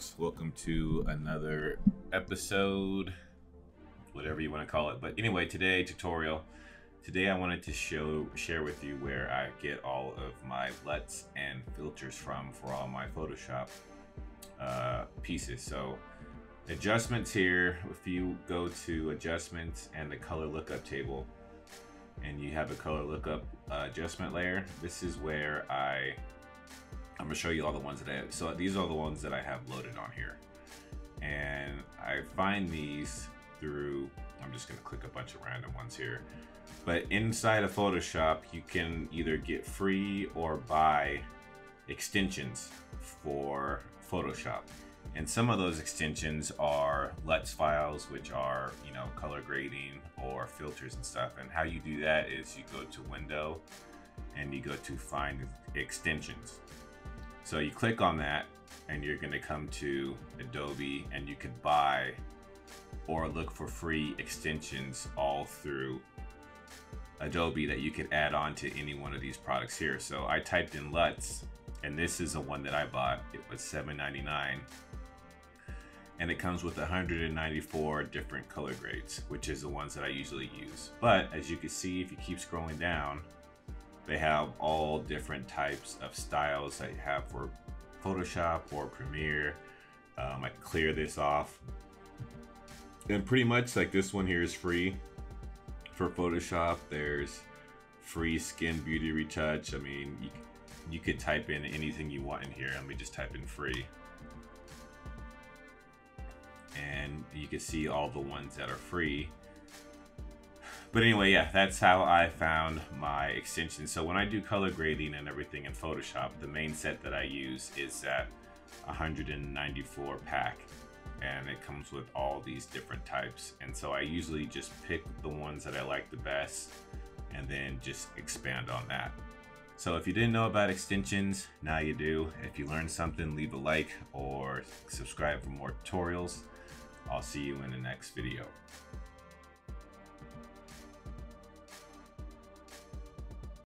folks. Welcome to another episode, whatever you want to call it. But anyway, today tutorial. Today I wanted to show share with you where I get all of my LUTs and filters from for all my Photoshop uh, pieces. So adjustments here, if you go to adjustments and the color lookup table and you have a color lookup uh, adjustment layer, this is where I gonna show you all the ones that I have. So these are the ones that I have loaded on here. And I find these through, I'm just gonna click a bunch of random ones here. But inside of Photoshop, you can either get free or buy extensions for Photoshop. And some of those extensions are LUTs files, which are, you know, color grading or filters and stuff. And how you do that is you go to Window and you go to Find Extensions. So you click on that and you're going to come to Adobe and you can buy or look for free extensions all through Adobe that you could add on to any one of these products here. So I typed in LUTs and this is the one that I bought. It was $7.99 and it comes with 194 different color grades, which is the ones that I usually use. But as you can see, if you keep scrolling down, they have all different types of styles I have for Photoshop or Premiere. Um, I clear this off. And pretty much like this one here is free for Photoshop. There's free skin beauty retouch. I mean, you, you could type in anything you want in here. Let me just type in free. And you can see all the ones that are free. But anyway, yeah, that's how I found my extension. So when I do color grading and everything in Photoshop, the main set that I use is that 194 pack and it comes with all these different types. And so I usually just pick the ones that I like the best and then just expand on that. So if you didn't know about extensions, now you do. If you learned something, leave a like or subscribe for more tutorials. I'll see you in the next video.